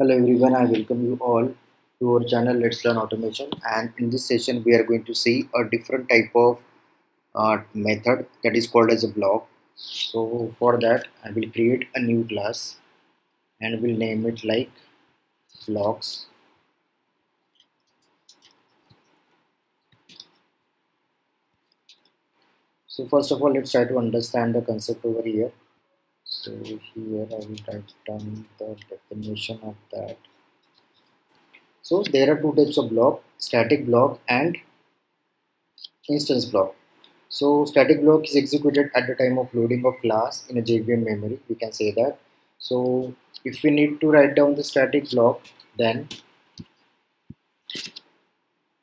Hello everyone, I welcome you all to our channel Let's Learn Automation. And in this session we are going to see a different type of uh, method that is called as a block. So for that I will create a new class and will name it like blocks. So first of all let's try to understand the concept over here so here I will write down the definition of that. So there are two types of block static block and instance block. So static block is executed at the time of loading of class in a JVM memory we can say that. So if we need to write down the static block then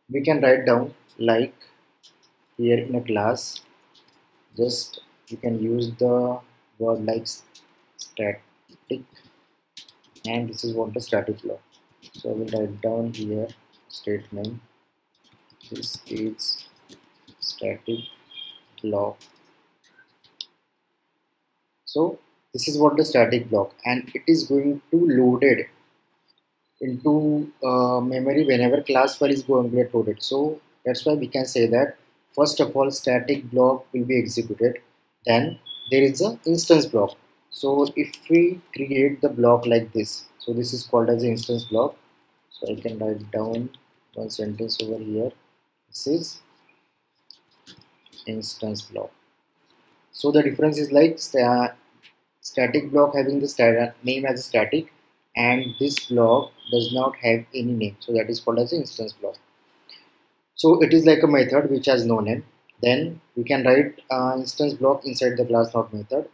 we can write down like here in a class just you can use the word like static and this is what the static block so I will write down here statement. This is static block so this is what the static block and it is going to loaded into uh, memory whenever class file is going to get loaded. So that's why we can say that first of all static block will be executed. Then there is a instance block so if we create the block like this so this is called as instance block. So I can write down one sentence over here. This is instance block. So the difference is like st static block having the name as static and this block does not have any name. So that is called as instance block. So it is like a method which has no name. Then we can write uh, instance block inside the class not method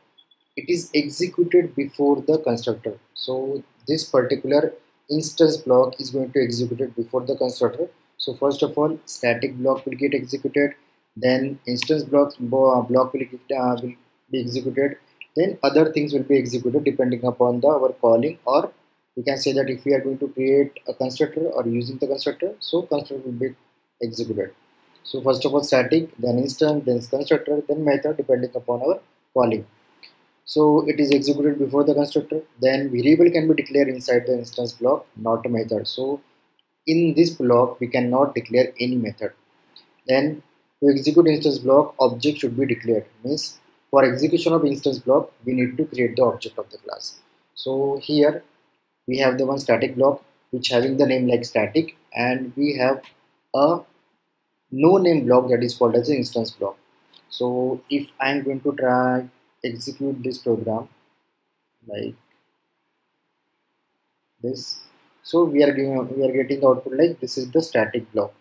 it is executed before the constructor. So this particular instance block is going to execute it before the constructor. So first of all static block will get executed. Then instance blocks uh, block will, get, uh, will be executed. Then other things will be executed depending upon the our calling or we can say that if we are going to create a constructor or using the constructor so constructor will be executed. So first of all static, then instance, then constructor, then method depending upon our calling. So it is executed before the constructor. Then variable can be declared inside the instance block, not a method. So in this block, we cannot declare any method. Then to execute instance block, object should be declared. Means for execution of instance block, we need to create the object of the class. So here we have the one static block which having the name like static and we have a no name block that is called as an instance block so if I'm going to try execute this program like this. So we are getting we are getting the output like this is the static block.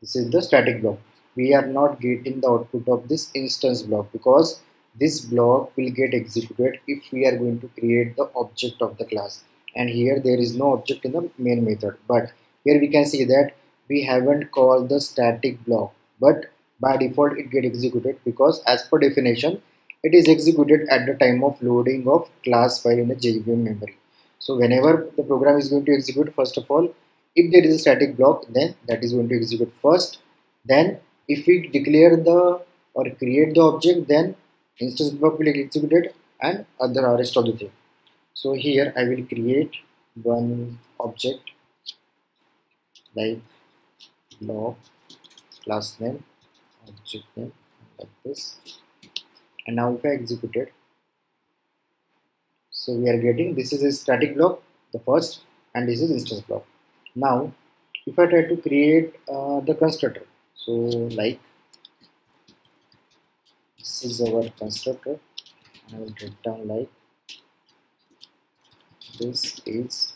This is the static block. We are not getting the output of this instance block because this block will get executed if we are going to create the object of the class. And here there is no object in the main method. But here we can see that we haven't called the static block. But by default it get executed because as per definition it is executed at the time of loading of class file in the JVM memory. So whenever the program is going to execute first of all if there is a static block then that is going to execute first then if we declare the or create the object then instance block will get executed and other rest of the thing. So here I will create one object like block class name object name like this. And now if I execute it so we are getting this is a static block the first and this is instance block. Now if I try to create uh, the constructor. So like this is our constructor. I will write down like this is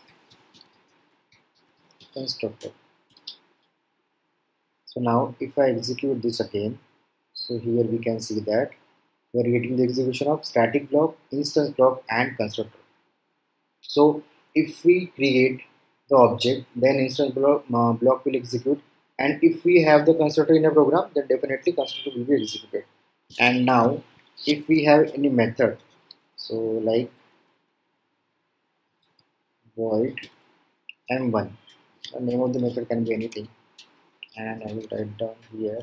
constructor so now if I execute this again so here we can see that we are getting the execution of static block instance block and constructor. So if we create the object then instance block, uh, block will execute. And if we have the constructor in a program then definitely constructor will be executed. And now if we have any method so like void m1 the name of the method can be anything and I will write down here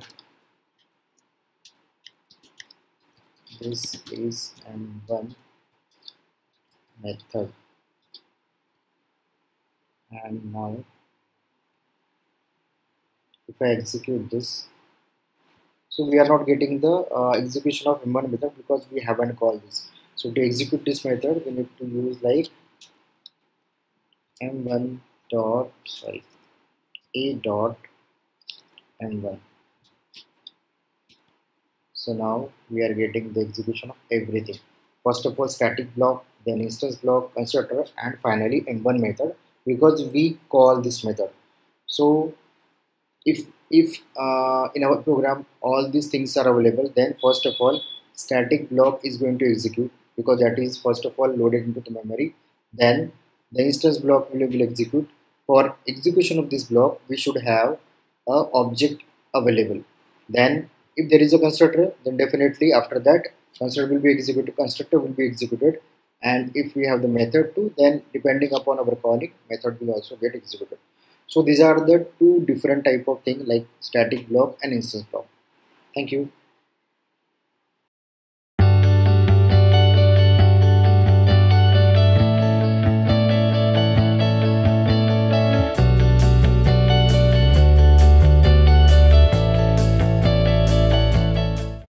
this is m1 method. And now if I execute this so we are not getting the uh, execution of m1 method because we haven't called this. So to execute this method we need to use like m1 dot sorry a dot m1 so now we are getting the execution of everything. First of all static block then instance block constructor and finally m1 method because we call this method. So if if uh, in our program all these things are available then first of all static block is going to execute because that is first of all loaded into the memory. Then the instance block will, will execute. For execution of this block we should have object available. Then if there is a constructor then definitely after that constructor will be executed constructor will be executed. And if we have the method too then depending upon our calling method will also get executed. So these are the two different type of thing like static block and instance block. Thank you